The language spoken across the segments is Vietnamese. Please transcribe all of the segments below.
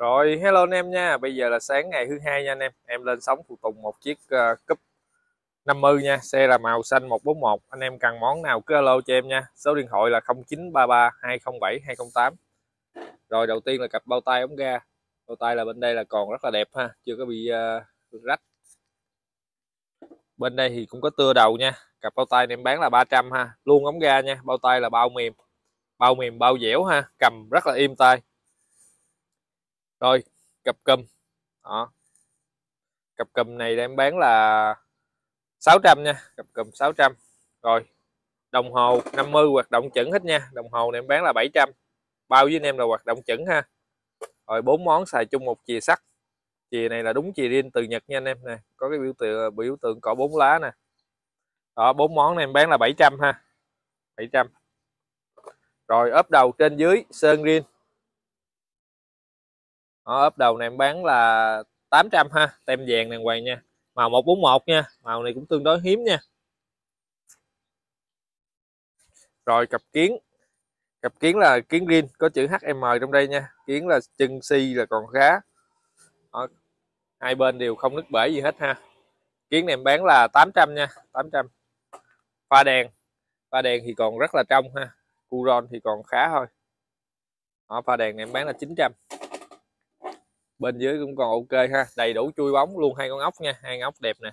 Rồi hello anh em nha, bây giờ là sáng ngày thứ hai nha anh em. Em lên sóng phụ tùng một chiếc uh, cúp 50 nha, xe là màu xanh 141. Anh em cần món nào cứ alo cho em nha. Số điện thoại là 0933 207 208. Rồi đầu tiên là cặp bao tay ống ga. Bao tay là bên đây là còn rất là đẹp ha, chưa có bị uh, rách. Bên đây thì cũng có tưa đầu nha. Cặp bao tay em bán là 300 ha, luôn ống ga nha. Bao tay là bao mềm. Bao mềm bao dẻo ha, cầm rất là im tay rồi, cặp cùm. Đó. Cặp cùm này em bán là 600 nha, cặp cùm 600 rồi, đồng hồ 50 hoạt động chuẩn hết nha, đồng hồ này em bán là 700 bao với anh em là hoạt động chuẩn ha. Rồi, bốn món xài chung một chìa sắt. Chìa này là đúng chìa riêng từ Nhật nha anh em nè, có cái biểu tượng biểu tượng cỏ bốn lá nè. Đó, bốn món này em bán là 700 ha 700 rồi, ốp đầu trên dưới, sơn riêng đó, ốp đầu này em bán là 800 ha tem vàng đàng hoàng nha. Màu 141 nha màu này cũng tương đối hiếm nha. Rồi cặp kiến. Cặp kiến là kiến green có chữ HM trong đây nha. Kiến là chân si là còn khá. Đó. hai bên đều không nứt bể gì hết ha. Kiến này em bán là 800 nha 800 pha đèn. Pha đèn thì còn rất là trong ha. Curon thì còn khá thôi. Đó, pha đèn này em bán là 900 bên dưới cũng còn ok ha, đầy đủ chui bóng luôn, hai con ốc nha, hai ốc đẹp nè.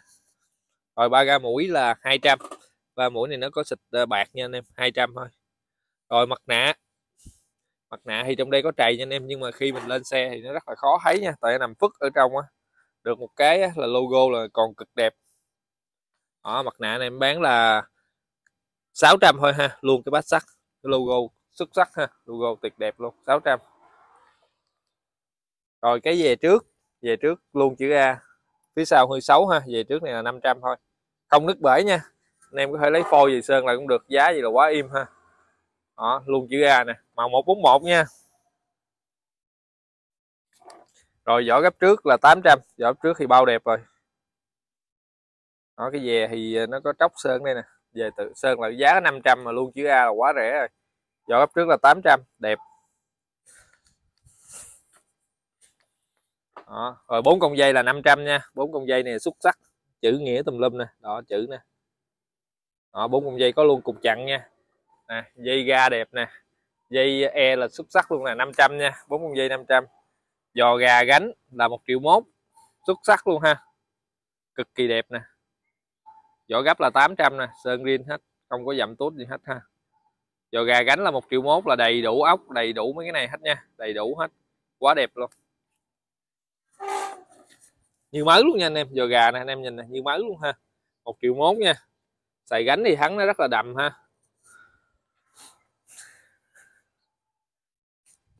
Rồi ba ga mũi là 200 ba mũi này nó có xịt ờ, bạc nha anh em 200 thôi. Rồi mặt nạ mặt nạ thì trong đây có trầy nha anh em, nhưng mà khi mình lên xe thì nó rất là khó thấy nha, tại nó nằm phức ở trong á. Được một cái là logo là còn cực đẹp. Đó, mặt nạ này em bán là 600 thôi ha, luôn cái bát sắt cái logo xuất sắc ha, logo tuyệt đẹp luôn 600 rồi cái về trước về trước luôn chữ A. Phía sau hơi xấu ha, về trước này là 500 thôi. Không nứt bể nha. Anh em có thể lấy phôi về sơn lại cũng được, giá gì là quá im ha. Đó, luôn chữ A nè, màu 141 nha. Rồi vỏ gấp trước là 800 vỏ gấp trước thì bao đẹp rồi. Đó, cái về thì nó có tróc sơn đây nè. Về tự, sơn là giá 500 mà luôn chữ A là quá rẻ rồi. Vỏ gấp trước là 800 đẹp. Đó. rồi bốn con dây là 500 nha. Bốn con dây này xuất sắc. Chữ nghĩa tùm lum nè. Đó, chữ nè. Đó, bốn con dây có luôn cục chặn nha. Nè, dây ga đẹp nè. Dây e là xuất sắc luôn là 500 nha. Bốn con dây 500 giò gà gánh là một triệu mốt. Xuất sắc luôn ha. Cực kỳ đẹp nè. Vỏ gấp là 800 nè. Sơn green hết. Không có dặm tốt gì hết ha. Giò gà gánh là một triệu mốt là đầy đủ ốc, đầy đủ mấy cái này hết nha. Đầy đủ hết. Quá đẹp luôn như mới luôn nha anh em giờ gà này anh em nhìn này như mới luôn ha. Một triệu mốt nha. Xài gánh thì thắng nó rất là đầm ha.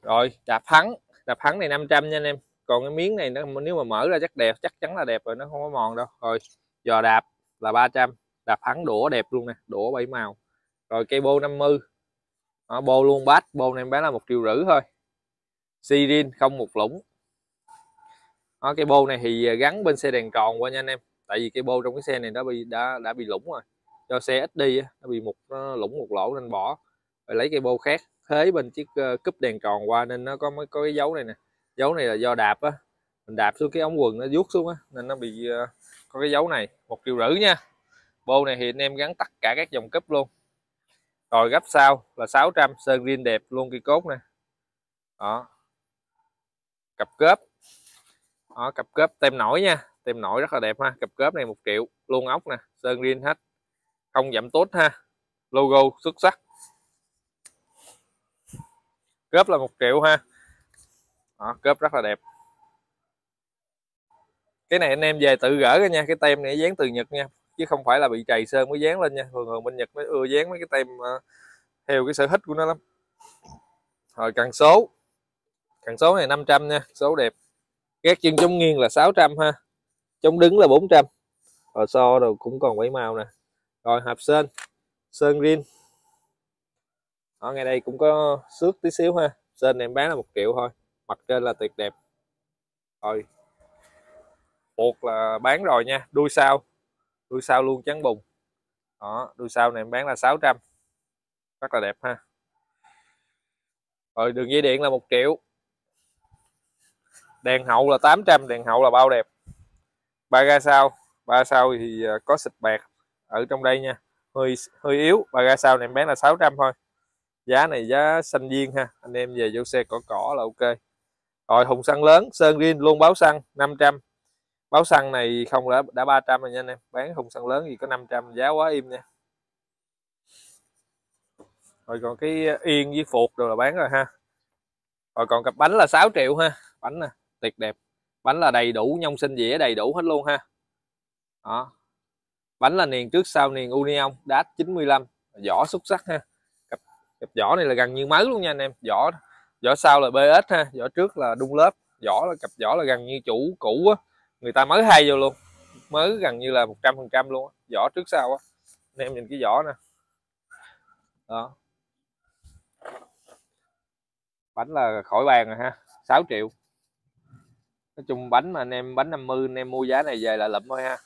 Rồi đạp thắng. Đạp thắng này 500 nha anh em. Còn cái miếng này nó nếu mà mở ra chắc đẹp chắc chắn là đẹp rồi nó không có mòn đâu. Rồi giò đạp là 300 đạp thắng đũa đẹp luôn nè đũa bảy màu. Rồi cây bô 50 đó, bô luôn bát. Bô này em bán là một triệu rưỡi thôi. Sirin không một lũng đó, cái bô này thì à, gắn bên xe đèn tròn qua nha anh em. Tại vì cái bô trong cái xe này nó bị đã đã bị lủng rồi. Do xe ít đi nó bị một nó lủng một lỗ nên bỏ. Rồi lấy cái bô khác thế bên chiếc ờ, cúp đèn tròn qua nên nó có mới có cái dấu này nè. Dấu này là do đạp á. Mình đạp xuống cái ống quần nó vuốt xuống á nên nó bị ờ, có cái dấu này. Một triệu rưỡi nha. Bô này thì anh em gắn tất cả các dòng cúp luôn. Rồi gấp sau là 600 sơn riêng đẹp luôn cây cốt nè. Đó. Cặp cớp đó, cặp cớp tem nổi nha. Tem nổi rất là đẹp ha. Cặp cớp này một triệu. Luôn ốc nè. Sơn riêng hết. Không giảm tốt ha. Logo xuất sắc. Cớp là một triệu ha. Đó, cớp rất là đẹp. Cái này anh em về tự gỡ ra nha. Cái tem này dán từ nhật nha. Chứ không phải là bị trầy sơn mới dán lên nha. Thường thường bên nhật mới ưa dán mấy cái tem uh, theo cái sở thích của nó lắm. Rồi cần số. Cần số này 500 nha. Số đẹp gác chân chống nghiêng là 600 ha. Chống đứng là 400 rồi so rồi cũng còn bảy màu nè. Rồi hộp sơn. Sơn green. Ở ngay đây cũng có xước tí xíu ha. Sơn em bán là một triệu thôi. Mặt trên là tuyệt đẹp. Rồi. Buộc là bán rồi nha. Đuôi sau. Đuôi sau luôn trắng bùng. Đó, đuôi sau này em bán là 600 rất là đẹp ha. Rồi đường dây điện là một triệu đèn hậu là 800 đèn hậu là bao đẹp. Ba ga sau, ba sau thì ờ, có xịt bạc ở trong đây nha. Hơi hơi yếu, ba ga sau này em bán là 600 thôi. Giá này giá xanh viên ha, anh em về vô xe cỏ cỏ là ok. Rồi thùng xăng lớn, sơn riêng luôn báo xăng 500 báo xăng này không đã đã 300 rồi nha anh em. Bán thùng xăng lớn gì có 500 giá quá im nha. Rồi còn cái ờ, yên với phục đồ là bán rồi ha. Rồi còn cặp bánh là 6 triệu ha, bánh nè tuyệt đẹp. Bánh là đầy đủ nhông sinh dĩa đầy đủ hết luôn ha. Đó. Bánh là niền trước sau niền union đát 95 vỏ xuất sắc ha. Cặp, cặp vỏ này là gần như mới luôn nha anh em. Vỏ vỏ sau là bs ha. Vỏ trước là đung lớp. Vỏ là cặp vỏ là gần như chủ cũ á. Người ta mới hay vô luôn. Mới gần như là một trăm phần trăm luôn á. Vỏ trước sau á. Anh em nhìn cái vỏ nè. Đó. Bánh là khỏi bàn rồi ha. 6 triệu nói chung bánh mà anh em bánh 50 anh em mua giá này về là lụm thôi ha.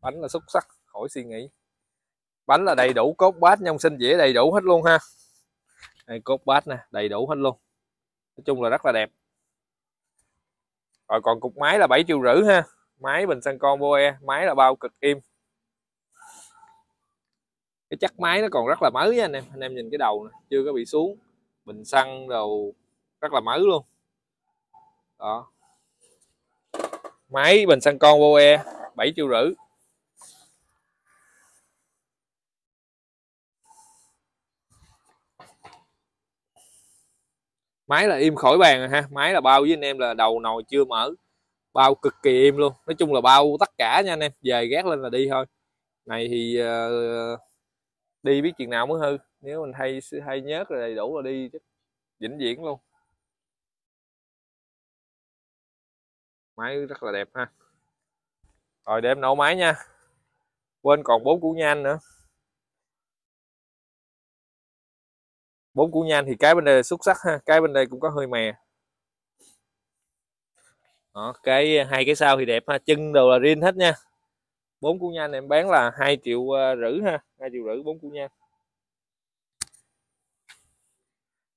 Bánh là xuất sắc khỏi suy nghĩ. Bánh là đầy đủ cốt bát nhông sinh dĩa đầy đủ hết luôn ha. Đây cốt bát nè đầy đủ hết luôn. Nói chung là rất là đẹp. Rồi còn cục máy là 7 triệu rưỡi ha. Máy bình xăng con boe máy là bao cực im. Cái chắc máy nó còn rất là mới nha anh em. Anh em nhìn cái đầu này, chưa có bị xuống. Bình xăng đầu rất là mới luôn. Đó máy bình xăng con boe 7 triệu rưỡi. Máy là im khỏi bàn rồi ha. Máy là bao với anh em là đầu nồi chưa mở. Bao cực kỳ im luôn. Nói chung là bao tất cả nha anh em. Về gác lên là đi thôi. Này thì uh, đi biết chuyện nào mới hư? Nếu mình hay hay nhớt rồi đầy đủ là đi vĩnh viễn luôn. Máy rất là đẹp ha. Rồi để em nổ máy nha. Quên còn bốn củ nhan nữa. Bốn củ nhan thì cái bên đây là xuất sắc ha. Cái bên đây cũng có hơi mè. Đó, cái hai cái sau thì đẹp ha. Chân đều là riêng hết nha. Bốn củ nhan này em bán là hai triệu à, rưỡi ha. Hai triệu rưỡi bốn củ nhan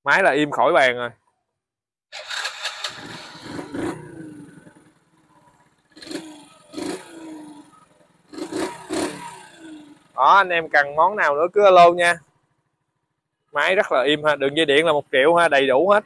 máy là im khỏi bàn rồi. Đó, anh em cần món nào nữa cứ alo nha. Máy rất là im ha, đường dây điện là một triệu ha, đầy đủ hết.